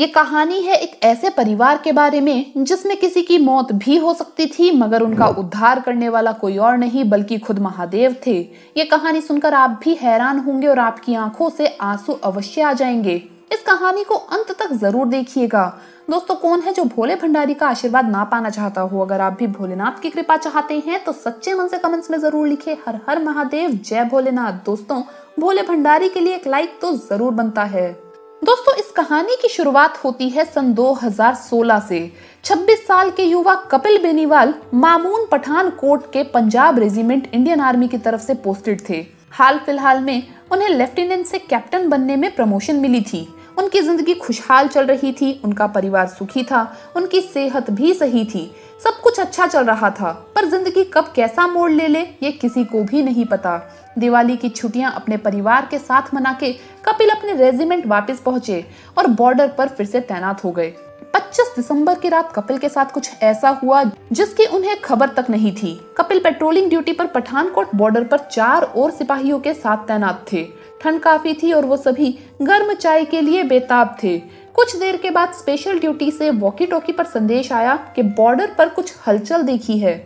ये कहानी है एक ऐसे परिवार के बारे में जिसमें किसी की मौत भी हो सकती थी मगर उनका उद्धार करने वाला कोई और नहीं बल्कि खुद महादेव थे। ये कहानी सुनकर आप भी हैरान होंगे और आपकी आँखों से आँसू अवश्य आ जाएँगे। इस कहानी को अंत तक ज़रूर देखिएगा। दोस्तों कौन है जो भोले भंडारी का आशीर्वाद ना पाना चाहता हो? अगर आप भी भोलेनाथ की कृपा चाहते हैं तो सच्चे मन से कमेंट्स में ज़रूर लिखे। हर हर महादेव जय भोलेनाथ। दोस्तों भोले भंडारी के लिए एक लाइक तो ज़रूर बनता है। दोस्तों, इस कहानी की शुरुआत होती है सन 2016 से। 26 साल के युवा कपिल बेनीवाल मामून पठान कोट के पंजाब रेजिमेंट इंडियन आर्मी की तरफ़ से पोस्टेड थे। हाल फ़िलहाल में उन्हें लेफ्टिनेंट से कैप्टन बनने में प्रमोशन मिली थी। उनकी ज़िंदगी खुशहाल चल रही थी, उनका परिवार सुखी था, उनकी सेहत भी सही थी। सब कुछ अच्छा चल रहा था, पर ज़िंदगी कब कैसा मोड़ ले ले, ये किसी को भी नहीं पता। दिवाली की छुट्टियाँ अपने परिवार के साथ मना के कपिल अपने रेजिमेंट वापस पहुँचे और बॉर्डर पर फिर से तैनात हो गए। 25 दिसंबर की रात कपिल के साथ कुछ ऐसा हुआ जिसकी उन्हें खबर तक नहीं थी। कपिल पेट्रोलिंग ड्यूटी पर पठानकोट बॉर्डर पर चार और सिपाहियों के साथ तैनात थे। ठंड काफ़ी थी और वो सभी गर्म चाय के लिए बेताब थे। कुछ देर के बाद स्पेशल ड्यूटी से वॉकी टॉकी पर संदेश आया कि बॉर्डर पर कुछ हलचल देखी है।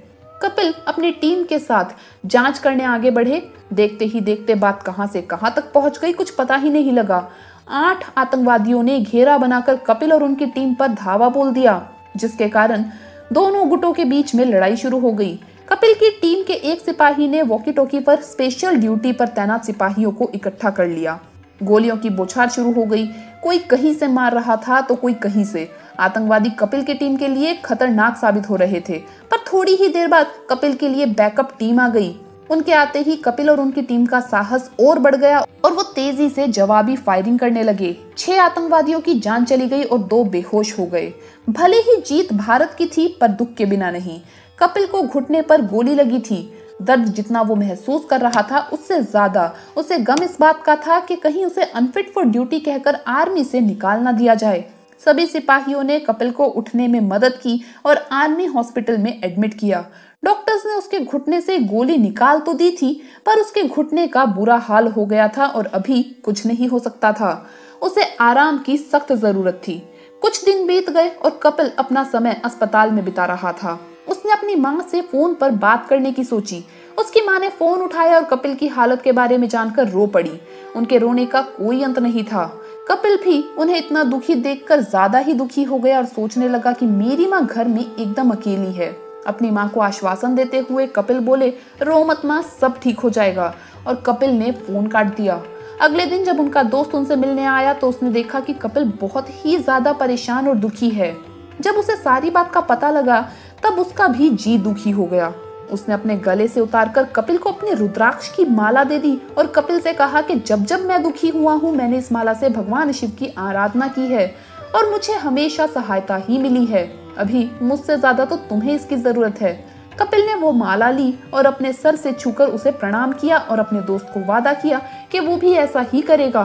कपिल अपनी टीम के साथ जाँच करने आगे बढ़े। देखते ही देखते बात कहाँ से कहाँ तक पहुँच गई कुछ पता ही नहीं लगा। आठ आतंकवादियों ने घेरा बनाकर कपिल और उनकी टीम पर धावा बोल दिया, जिसके कारण दोनों गुटों के बीच में लड़ाई शुरू हो गई। कपिल की टीम के एक सिपाही ने वॉकी टॉकी पर स्पेशल ड्यूटी पर तैनात सिपाहियों को इकट्ठा कर लिया। गोलियों की बौछार शुरू हो गई। कोई कहीं से मार रहा था तो कोई कहीं से। आतंकवादी कपिल की टीम के लिए खतरनाक साबित हो रहे थे। पर थोड़ी ही देर बाद कपिल के लिए बैकअप टीम आ गई। उनके आते ही कपिल और उनकी टीम का साहस और बढ़ गया और वो तेज़ी से जवाबी फायरिंग करने लगे। छह आतंकवादियों की जान चली गई और दो बेहोश हो गए। भले ही जीत भारत की थी, पर दुख के बिना नहीं। कपिल को घुटने पर गोली लगी थी। दर्द जितना वो महसूस कर रहा था, उससे ज़्यादा उसे गम इस बात का था कि कहीं उसे अनफिट फॉर ड्यूटी कहकर आर्मी से निकाल ना दिया जाए। सभी सिपाहियों ने कपिल को उठने में मदद की और आर्मी हॉस्पिटल में एडमिट किया। डॉक्टर्स ने उसके घुटने से गोली निकाल तो दी थी, पर उसके घुटने का बुरा हाल हो गया था और अभी कुछ नहीं हो सकता था। उसे आराम की सख्त ज़रूरत थी। कुछ दिन बीत गए और कपिल अपना समय अस्पताल में बिता रहा था। उसने अपनी माँ से फ़ोन पर बात करने की सोची। उसकी माँ ने फ़ोन उठाया और कपिल की हालत के बारे में जानकर रो पड़ी। उनके रोने का कोई अंत नहीं था। कपिल भी उन्हें इतना दुखी देखकर ज़्यादा ही दुखी हो गया और सोचने लगा कि मेरी माँ घर में एकदम अकेली है। अपनी माँ को आश्वासन देते हुए कपिल बोले रो मत माँ, सब ठीक हो जाएगा। और कपिल ने फ़ोन काट दिया। अगले दिन जब उनका दोस्त उनसे मिलने आया तो उसने देखा कि कपिल बहुत ही ज़्यादा परेशान और दुखी है। जब उसे सारी बात का पता लगा, तब उसका भी जी दुखी हो गया। उसने अपने गले से उतारकर कपिल को अपने रुद्राक्ष की माला दे दी और कपिल से कहा कि, जब जब मैं दुखी हुआ हूँ, मैंने इस माला से भगवान शिव की आराधना की है और मुझे हमेशा सहायता ही मिली है। अभी मुझसे ज़्यादा तो तुम्हें इसकी ज़रूरत है। कपिल ने वो माला ली और अपने सर से छूकर उसे प्रणाम किया और अपने दोस्त को वादा किया कि वो भी ऐसा ही करेगा।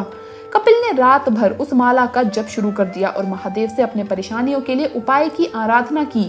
कपिल ने रात भर उस माला का जप शुरू कर दिया और महादेव से अपने परेशानियों के लिए उपाय की आराधना की।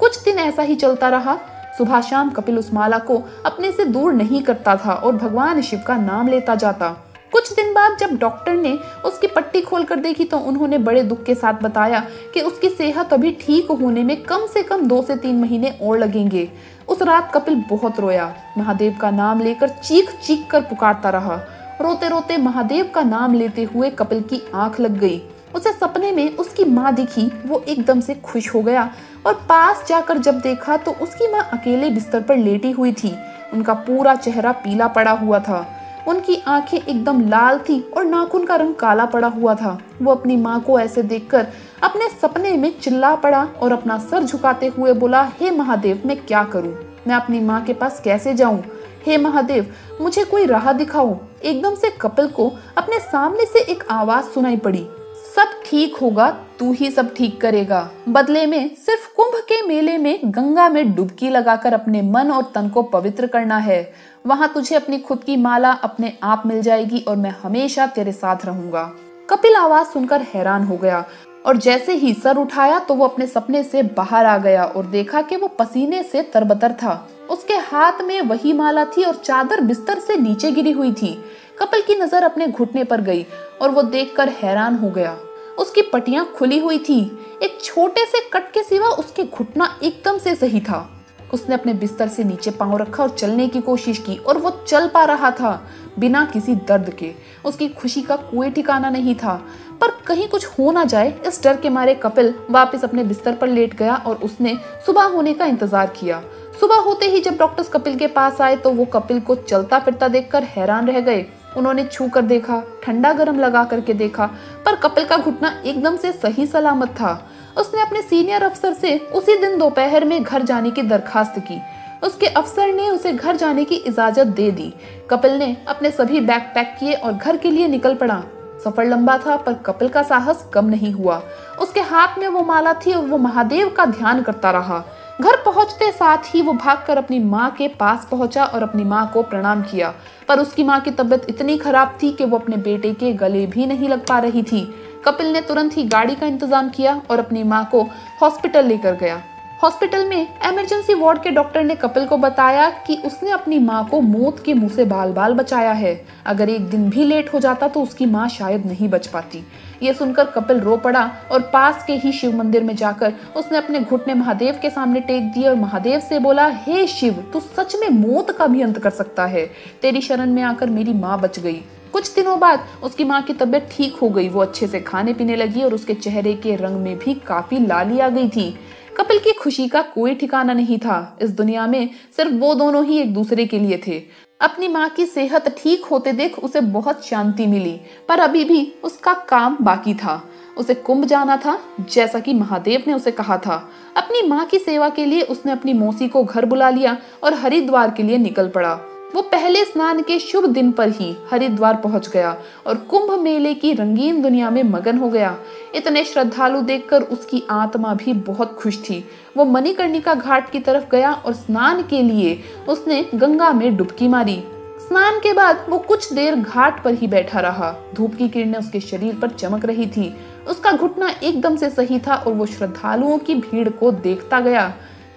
कुछ दिन ऐसा ही चलता रहा। सुबह शाम कपिल उस माला को अपने से दूर नहीं करता था और भगवान शिव का नाम लेता जाता। कुछ दिन बाद जब डॉक्टर ने उसकी पट्टी खोल कर देखी तो उन्होंने बड़े दुख के साथ बताया कि उसकी सेहत अभी ठीक होने में कम से कम दो से तीन महीने और लगेंगे। उस रात कपिल बहुत रोया। महादेव का नाम लेकर चीख चीख कर पुकारता रहा। रोते रोते महादेव का नाम लेते हुए कपिल की आँख लग गई। उसे सपने में उसकी माँ दिखी। वो एकदम से खुश हो गया और पास जाकर जब देखा तो उसकी माँ अकेले बिस्तर पर लेटी हुई थी। उनका पूरा चेहरा पीला पड़ा हुआ था। उनकी आँखें एकदम लाल थी और नाखून का रंग काला पड़ा हुआ था। वो अपनी माँ को ऐसे देखकर अपने सपने में चिल्ला पड़ा और अपना सर झुकाते हुए बोला, हे महादेव, मैं क्या करूँ? मैं अपनी माँ के पास कैसे जाऊँ? हे महादेव, मुझे कोई राह दिखाओ। एकदम से कपिल को अपने सामने से एक आवाज़ सुनाई पड़ी। सब ठीक होगा, तू ही सब ठीक करेगा। बदले में सिर्फ़ कुंभ के मेले में गंगा में डुबकी लगाकर अपने मन और तन को पवित्र करना है। वहाँ तुझे अपनी खुद की माला अपने आप मिल जाएगी और मैं हमेशा तेरे साथ रहूँगा। कपिल आवाज़ सुनकर हैरान हो गया और जैसे ही सर उठाया तो वो अपने सपने से बाहर आ गया और देखा कि वो पसीने से तरबतर था। उसके हाथ में वही माला थी और चादर बिस्तर से नीचे गिरी हुई थी। कपिल की नज़र अपने घुटने पर गई और वो देखकर हैरान हो गया। उसकी पटियाँ खुली हुई थी। एक छोटे से कट के सिवा उसके घुटना एकदम से सही था। उसने अपने बिस्तर से नीचे पाँव रखा और चलने की कोशिश की और वो चल पा रहा था, बिना किसी दर्द के। उसकी खुशी का कोई ठिकाना नहीं था। पर कहीं कुछ हो ना जाए, इस डर के मारे कपिल वापस अपने बिस्तर पर लेट गया और उसने सुबह होने का इंतज़ार किया। सुबह होते ही जब डॉक्टर्स कपिल के पास आए तो वो कपिल को चलता फिरता देखकर हैरान रह गए। उन्होंने छू कर देखा, ठंडा गर्म लगा करके देखा, पर कपिल का घुटना एकदम से सही सलामत था। उसने अपने सीनियर अफसर से उसी दिन दोपहर में घर जाने की दरखास्त की। उसके अफसर ने उसे घर जाने की इजाज़त दे दी। कपिल ने अपने सभी बैग पैक किए और घर के लिए निकल पड़ा। सफ़र लंबा था, पर कपिल का साहस कम नहीं हुआ। उसके हाथ में वो माला थी और वो महादेव का ध्यान करता रहा। घर पहुँचते साथ ही वो भागकर अपनी माँ के पास पहुँचा और अपनी माँ को प्रणाम किया। पर उसकी माँ की तबीयत इतनी खराब थी कि वो अपने बेटे के गले भी नहीं लग पा रही थी। कपिल ने तुरंत ही गाड़ी का इंतज़ाम किया और अपनी माँ को हॉस्पिटल लेकर गया। हॉस्पिटल में इमरजेंसी वार्ड के डॉक्टर ने कपिल को बताया कि उसने अपनी माँ को मौत के मुँह से बाल बाल बचाया है। अगर एक दिन भी लेट हो जाता तो उसकी माँ शायद नहीं बच पाती। ये सुनकर कपिल रो पड़ा और पास के ही शिव मंदिर में जाकर उसने अपने घुटने महादेव के सामने टेक दिए और महादेव से बोला, हे hey शिव, तू सच में मौत का भी अंत कर सकता है। तेरी शरण में आकर मेरी माँ बच गई। कुछ दिनों बाद उसकी माँ की तबीयत ठीक हो गई। वो अच्छे से खाने पीने लगी और उसके चेहरे के रंग में भी काफ़ी लाली आ गई थी। कपिल की खुशी का कोई ठिकाना नहीं था। इस दुनिया में सिर्फ़ वो दोनों ही एक दूसरे के लिए थे। अपनी माँ की सेहत ठीक होते देख उसे बहुत शांति मिली, पर अभी भी उसका काम बाकी था। उसे कुंभ जाना था, जैसा कि महादेव ने उसे कहा था। अपनी माँ की सेवा के लिए उसने अपनी मौसी को घर बुला लिया और हरिद्वार के लिए निकल पड़ा। वो पहले स्नान के शुभ दिन पर ही हरिद्वार पहुँच गया और कुंभ मेले की रंगीन दुनिया में मगन हो गया। इतने श्रद्धालु देखकर उसकी आत्मा भी बहुत खुश थी। वो मणिकर्णिका घाट की तरफ़ गया और स्नान के लिए उसने गंगा में डुबकी मारी। स्नान के बाद वो कुछ देर घाट पर ही बैठा रहा। धूप की किरणें उसके शरीर पर चमक रही थी। उसका घुटना एकदम से सही था और वो श्रद्धालुओं की भीड़ को देखता गया।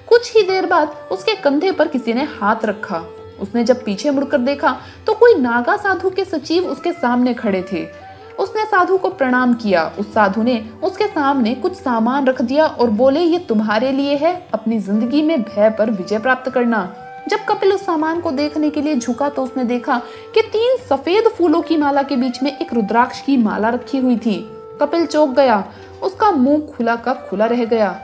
कुछ ही देर बाद उसके कंधे पर किसी ने हाथ रखा। उसने जब पीछे मुड़कर देखा तो कोई नागा साधु के सचिव उसके सामने खड़े थे। उसने साधु को प्रणाम किया। उस साधु ने उसके सामने कुछ सामान रख दिया और बोले, ये तुम्हारे लिए है, अपनी ज़िंदगी में भय पर विजय प्राप्त करना। जब कपिल उस सामान को देखने के लिए झुका तो उसने देखा कि तीन सफ़ेद फूलों की माला के बीच में एक रुद्राक्ष की माला रखी हुई थी। कपिल चौक गया। उसका मुँह खुला का खुला रह गया।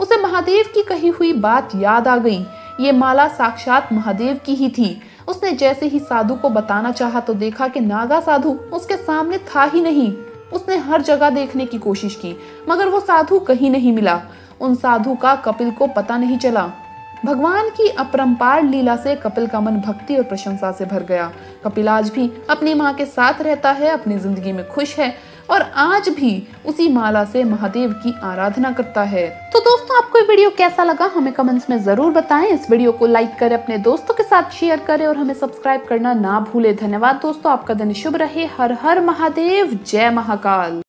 उसे महादेव की कही हुई बात याद आ गई। ये माला साक्षात महादेव की ही थी। उसने जैसे ही साधु को बताना चाहा तो देखा कि नागा साधु उसके सामने था ही नहीं। उसने हर जगह देखने की कोशिश की, मगर वो साधु कहीं नहीं मिला। उन साधु का कपिल को पता नहीं चला। भगवान की अपरंपार लीला से कपिल का मन भक्ति और प्रशंसा से भर गया। कपिल आज भी अपनी माँ के साथ रहता है, अपनी ज़िंदगी में खुश है और आज भी उसी माला से महादेव की आराधना करता है। तो दोस्तों, आपको ये वीडियो कैसा लगा? हमें कमेंट्स में ज़रूर बताएँ। इस वीडियो को लाइक करें, अपने दोस्तों के साथ शेयर करें और हमें सब्सक्राइब करना ना भूले। धन्यवाद दोस्तों, आपका दिन शुभ रहे। हर हर महादेव, जय महाकाल।